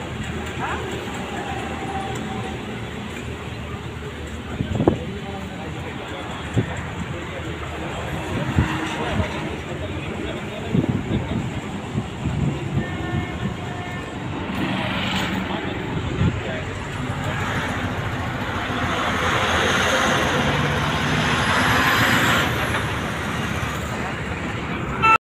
Huh?